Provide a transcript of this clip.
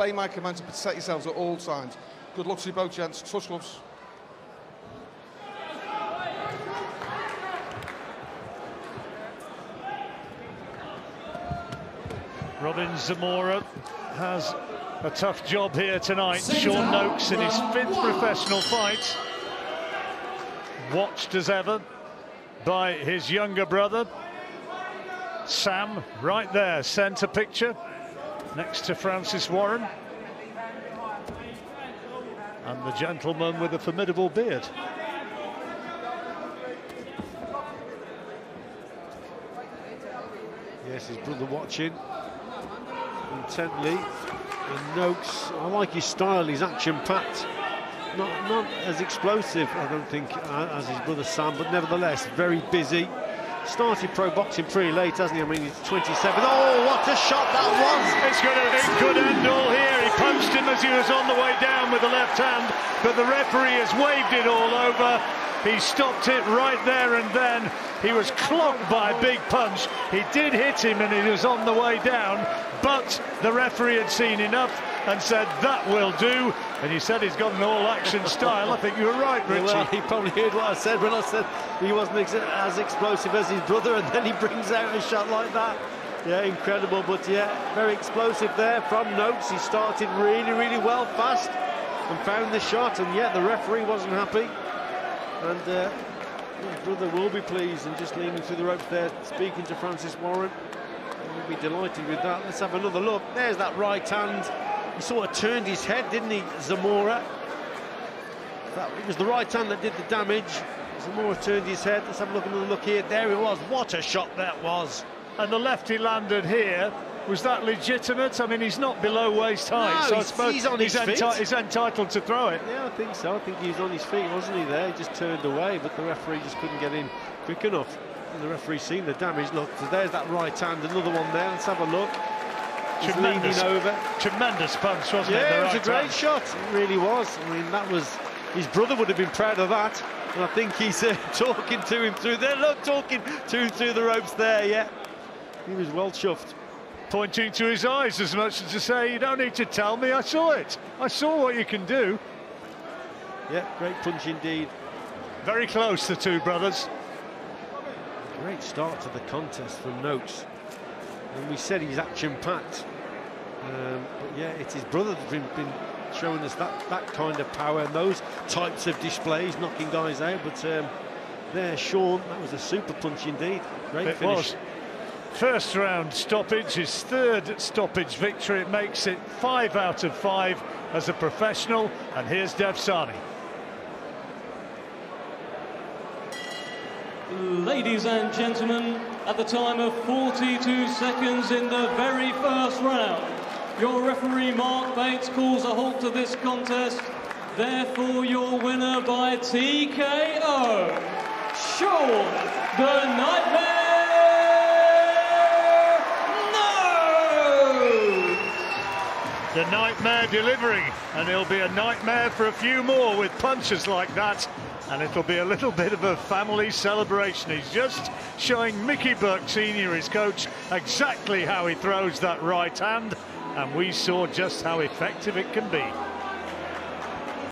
obey my commands and protect yourselves at all times. Good luck to you both, gents. Touch gloves. Robin Zamora has a tough job here tonight. Sean Noakes in his fifth professional fight. Watched as ever by his younger brother. Sam, right there, centre picture, next to Francis Warren. And the gentleman with a formidable beard. Yes, his brother watching intently. And Noakes, I like his style, he's action-packed. Not, not as explosive, I don't think, as his brother Sam, but nevertheless, very busy. Started pro boxing pretty late, hasn't he? I mean, he's 27. Oh, what a shot that was! It's it could end all here. He punched him as he was on the way down with the left hand, but the referee has waved it all over. He stopped it right there and then. He was clocked by a big punch. He did hit him and he was on the way down, but the referee had seen enough and said, that will do. And he said he's got an all-action style. I think you were right, Richie. Well, he probably heard what I said when I said he wasn't ex as explosive as his brother, and then he brings out a shot like that. Yeah, incredible, but yeah, very explosive there from Noakes. He started really, really well, fast, and found the shot, and yet the referee wasn't happy. And uh, his brother will be pleased and just leaning through the ropes there, speaking to Francis Warren. He'll be delighted with that. Let's have another look. There's that right hand. He sort of turned his head, didn't he, Zamora? That, it was the right hand that did the damage. Zamora turned his head. Let's have a look another look here. There it was. What a shot that was. And the left he landed here was that legitimate? I mean, he's not below waist height, no, so he's, I suppose he's, on he's, his enti feet. he's entitled to throw it. Yeah, I think so. I think he was on his feet, wasn't he, there? He just turned away, but the referee just couldn't get in quick enough. And the referee seen the damage. Look, so there's that right hand, another one there. Let's have a look. Tremendous, leaning over. tremendous punch, wasn't it? Yeah, it was right a great hand? shot. It really was. I mean, that was... His brother would have been proud of that. And I think he's uh, talking to him through there. Look, talking to him through the ropes there, yeah. He was well chuffed. Pointing to his eyes as much as to say, you don't need to tell me, I saw it. I saw what you can do. Yeah, great punch indeed. Very close, the two brothers. Great start to the contest from Noakes. And we said he's action-packed. But yeah, it's his brother that's been, been showing us that, that kind of power and those types of displays, knocking guys out. But um, there, Sean, that was a super punch indeed. Great It finish. was. First round stoppage, his third stoppage victory. It makes it five out of five as a professional. And here's Dev Sani. Ladies and gentlemen, at the time of 42 seconds in the very first round, your referee Mark Bates calls a halt to this contest. Therefore, your winner by TKO, Sean the Nightmare No! The nightmare delivering, and it'll be a nightmare for a few more with punches like that. And it'll be a little bit of a family celebration. He's just showing Mickey Burke Sr., his coach, exactly how he throws that right hand. And we saw just how effective it can be.